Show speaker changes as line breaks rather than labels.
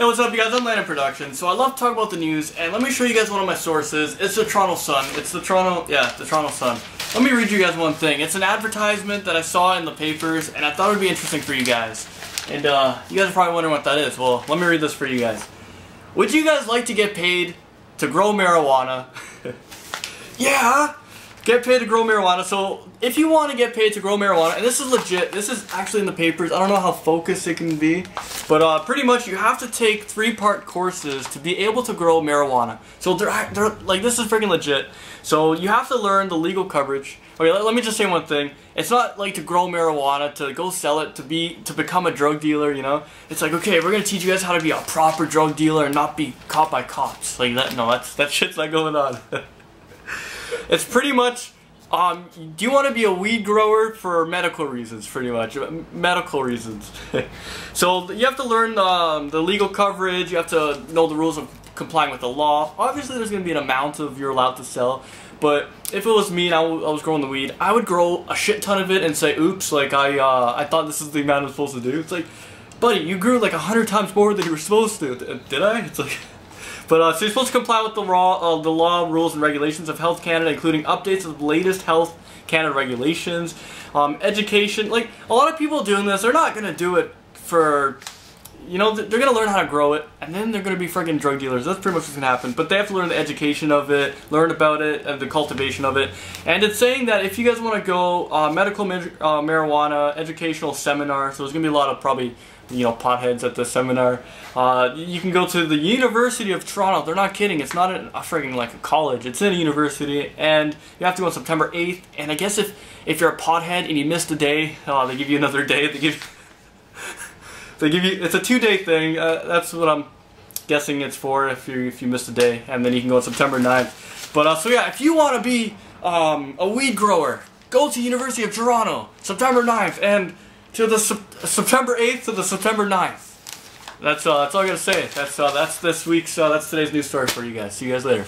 Hey, what's up, you guys? I'm Landon Productions. So I love to talk about the news, and let me show you guys one of my sources. It's the Toronto Sun. It's the Toronto, yeah, the Toronto Sun. Let me read you guys one thing. It's an advertisement that I saw in the papers, and I thought it would be interesting for you guys. And uh, you guys are probably wondering what that is. Well, let me read this for you guys. Would you guys like to get paid to grow marijuana? yeah! Get paid to grow marijuana. So if you want to get paid to grow marijuana, and this is legit, this is actually in the papers. I don't know how focused it can be, but uh, pretty much you have to take three-part courses to be able to grow marijuana. So they're, they're like this is freaking legit. So you have to learn the legal coverage. Okay, let, let me just say one thing. It's not like to grow marijuana to go sell it to be to become a drug dealer. You know, it's like okay, we're gonna teach you guys how to be a proper drug dealer and not be caught by cops. Like that. No, that's that shit's not going on. it's pretty much um, do you want to be a weed grower for medical reasons, pretty much? Medical reasons. so you have to learn um, the legal coverage, you have to know the rules of complying with the law. Obviously there's going to be an amount of you're allowed to sell, but if it was me and I, was growing the weed, I would grow a shit ton of it and say, oops, like I, uh, I thought this is the amount I was supposed to do. It's like, buddy, you grew like a hundred times more than you were supposed to. Did I? It's like... But uh, so you're supposed to comply with the law, uh, the law, rules, and regulations of Health Canada, including updates of the latest Health Canada regulations, um, education. Like a lot of people doing this, they're not gonna do it for, you know, they're gonna learn how to grow it, and then they're gonna be freaking drug dealers. That's pretty much what's gonna happen. But they have to learn the education of it, learn about it, and the cultivation of it. And it's saying that if you guys want to go uh, medical uh, marijuana educational seminar, so there's gonna be a lot of probably you know, potheads at the seminar. Uh, you can go to the University of Toronto. They're not kidding. It's not a, frigging like a college. It's in a university, and you have to go on September 8th. And I guess if if you're a pothead and you missed a day, uh, they give you another day. They give they give you. It's a two day thing. Uh, that's what I'm guessing it's for. If you if you missed a day, and then you can go on September 9th. But uh, so yeah, if you want to be um, a weed grower, go to University of Toronto, September 9th, and to the September 8th to the September 9th. That's uh, that's all I gotta say. That's uh, that's this week's uh, that's today's news story for you guys. See you guys later.